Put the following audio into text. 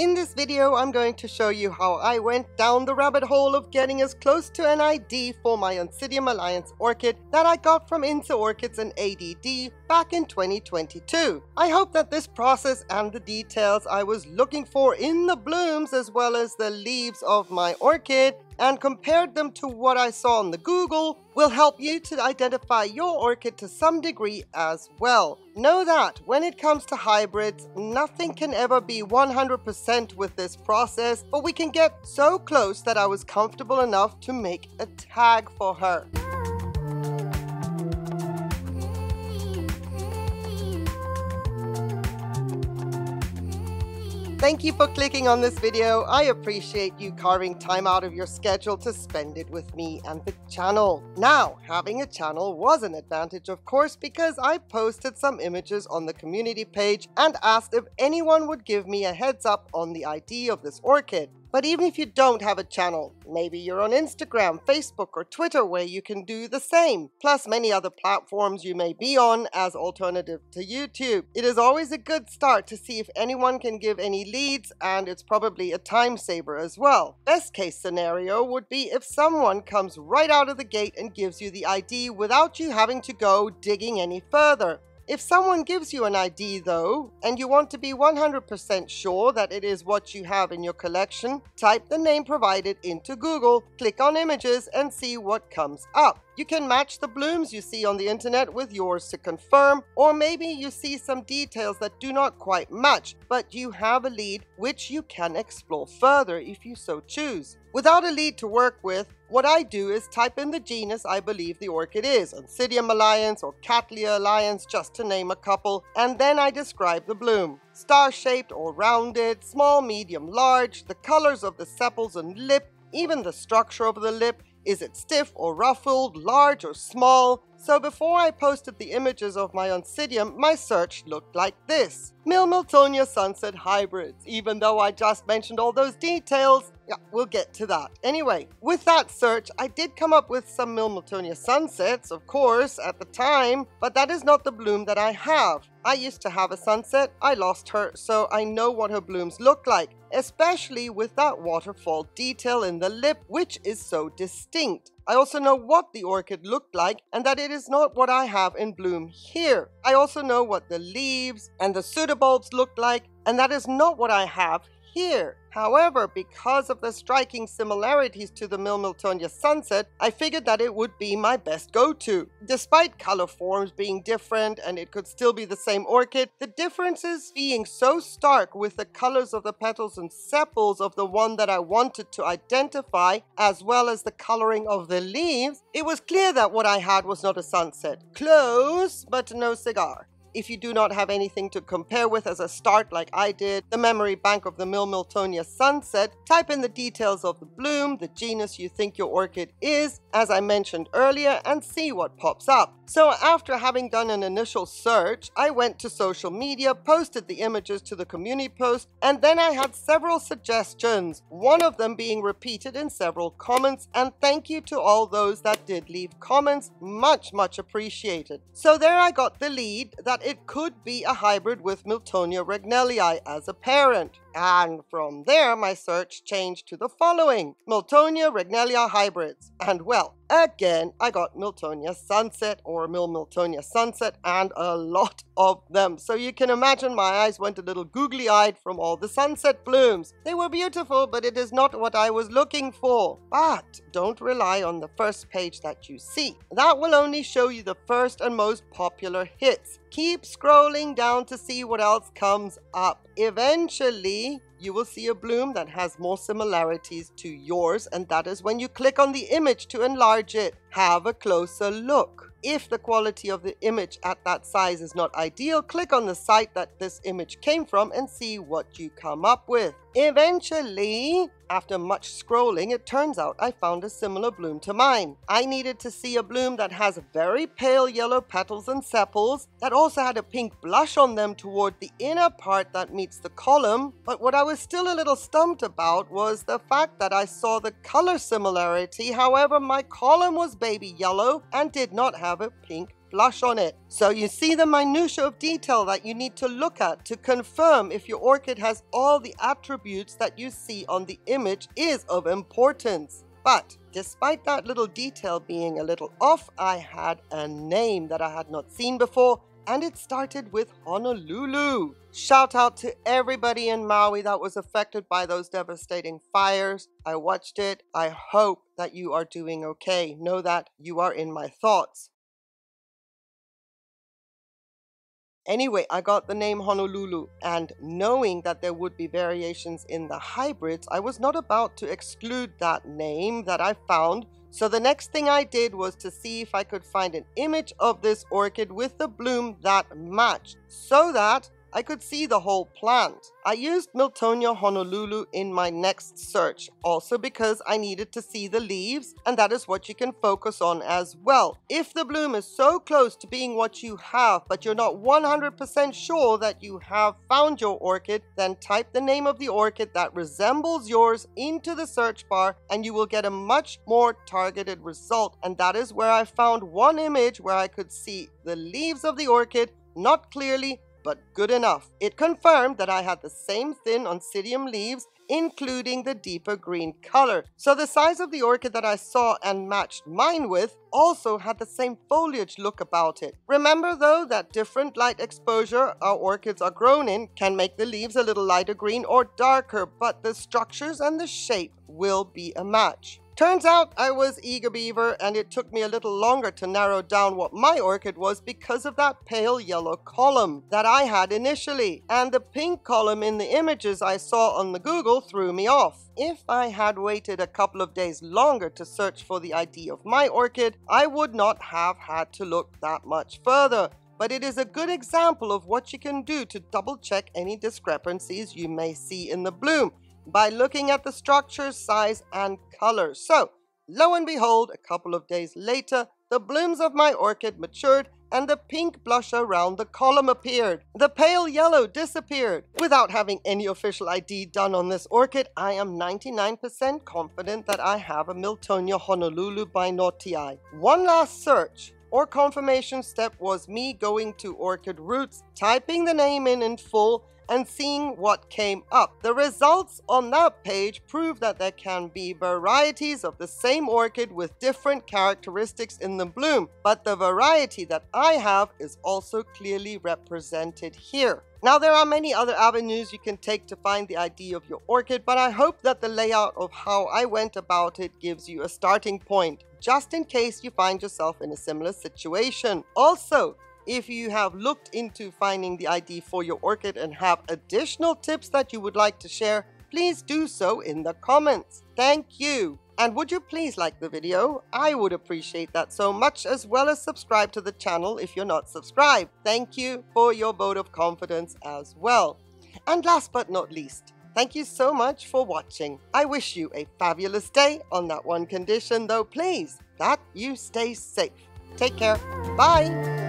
In this video, I'm going to show you how I went down the rabbit hole of getting as close to an ID for my Oncidium Alliance orchid that I got from Insa Orchids and ADD back in 2022. I hope that this process and the details I was looking for in the blooms as well as the leaves of my orchid and compared them to what I saw on the Google will help you to identify your orchid to some degree as well. Know that when it comes to hybrids, nothing can ever be 100% with this process, but we can get so close that I was comfortable enough to make a tag for her. Thank you for clicking on this video. I appreciate you carving time out of your schedule to spend it with me and the channel. Now, having a channel was an advantage, of course, because I posted some images on the community page and asked if anyone would give me a heads up on the ID of this orchid. But even if you don't have a channel, maybe you're on Instagram, Facebook, or Twitter where you can do the same, plus many other platforms you may be on as alternative to YouTube. It is always a good start to see if anyone can give any leads, and it's probably a time saver as well. Best case scenario would be if someone comes right out of the gate and gives you the ID without you having to go digging any further. If someone gives you an ID though, and you want to be 100% sure that it is what you have in your collection, type the name provided into Google, click on images and see what comes up. You can match the blooms you see on the internet with yours to confirm, or maybe you see some details that do not quite match, but you have a lead which you can explore further if you so choose. Without a lead to work with, what I do is type in the genus I believe the orchid is, Oncidium alliance or Cattleya alliance, just to name a couple, and then I describe the bloom. Star-shaped or rounded, small, medium, large, the colors of the sepals and lip, even the structure of the lip, is it stiff or ruffled, large or small? So before I posted the images of my Oncidium, my search looked like this. Mil Miltonia Sunset Hybrids. Even though I just mentioned all those details, yeah, we'll get to that. Anyway, with that search, I did come up with some Mil Miltonia Sunsets, of course, at the time, but that is not the bloom that I have. I used to have a sunset, I lost her, so I know what her blooms look like, especially with that waterfall detail in the lip, which is so distinct. I also know what the orchid looked like and that it is not what I have in bloom here. I also know what the leaves and the pseudobulbs look like and that is not what I have here. However, because of the striking similarities to the Mil Miltonia sunset, I figured that it would be my best go-to. Despite color forms being different and it could still be the same orchid, the differences being so stark with the colors of the petals and sepals of the one that I wanted to identify, as well as the coloring of the leaves, it was clear that what I had was not a sunset. Close, but no cigar. If you do not have anything to compare with as a start like I did, the memory bank of the Mil Miltonia sunset, type in the details of the bloom, the genus you think your orchid is, as I mentioned earlier, and see what pops up. So after having done an initial search, I went to social media, posted the images to the community post, and then I had several suggestions, one of them being repeated in several comments, and thank you to all those that did leave comments, much, much appreciated. So there I got the lead that it could be a hybrid with Miltonia regnellii as a parent. And from there, my search changed to the following Miltonia regnellii hybrids. And well, again, I got Miltonia Sunset or Mil Miltonia Sunset and a lot of them. So you can imagine my eyes went a little googly eyed from all the sunset blooms. They were beautiful, but it is not what I was looking for. But don't rely on the first page that you see. That will only show you the first and most popular hits. Keep scrolling down to see what else comes up. Eventually, you will see a bloom that has more similarities to yours, and that is when you click on the image to enlarge it. Have a closer look. If the quality of the image at that size is not ideal, click on the site that this image came from and see what you come up with. Eventually, after much scrolling, it turns out I found a similar bloom to mine. I needed to see a bloom that has very pale yellow petals and sepals, that also had a pink blush on them toward the inner part that meets the column, but what I was still a little stumped about was the fact that I saw the color similarity, however my column was baby yellow and did not have a pink blush on it. So you see the minutiae of detail that you need to look at to confirm if your orchid has all the attributes that you see on the image is of importance. But despite that little detail being a little off, I had a name that I had not seen before and it started with Honolulu. Shout out to everybody in Maui that was affected by those devastating fires. I watched it. I hope that you are doing okay. Know that you are in my thoughts. Anyway, I got the name Honolulu, and knowing that there would be variations in the hybrids, I was not about to exclude that name that I found. So the next thing I did was to see if I could find an image of this orchid with the bloom that matched so that I could see the whole plant. I used Miltonia honolulu in my next search, also because I needed to see the leaves, and that is what you can focus on as well. If the bloom is so close to being what you have, but you're not 100% sure that you have found your orchid, then type the name of the orchid that resembles yours into the search bar, and you will get a much more targeted result. And that is where I found one image where I could see the leaves of the orchid, not clearly, but good enough. It confirmed that I had the same thin oncidium leaves, including the deeper green color. So the size of the orchid that I saw and matched mine with also had the same foliage look about it. Remember though that different light exposure our orchids are grown in can make the leaves a little lighter green or darker, but the structures and the shape will be a match. Turns out I was eager beaver and it took me a little longer to narrow down what my orchid was because of that pale yellow column that I had initially. And the pink column in the images I saw on the Google threw me off. If I had waited a couple of days longer to search for the ID of my orchid, I would not have had to look that much further but it is a good example of what you can do to double check any discrepancies you may see in the bloom by looking at the structure, size, and color. So, lo and behold, a couple of days later, the blooms of my orchid matured and the pink blush around the column appeared. The pale yellow disappeared. Without having any official ID done on this orchid, I am 99% confident that I have a Miltonia Honolulu by Naughtii. One last search or confirmation step was me going to Orchid Roots, typing the name in in full, and seeing what came up. The results on that page prove that there can be varieties of the same orchid with different characteristics in the bloom, but the variety that I have is also clearly represented here. Now, there are many other avenues you can take to find the ID of your orchid, but I hope that the layout of how I went about it gives you a starting point, just in case you find yourself in a similar situation. Also, if you have looked into finding the ID for your orchid and have additional tips that you would like to share, please do so in the comments. Thank you. And would you please like the video? I would appreciate that so much as well as subscribe to the channel if you're not subscribed. Thank you for your vote of confidence as well. And last but not least, thank you so much for watching. I wish you a fabulous day on that one condition though please, that you stay safe. Take care. Bye.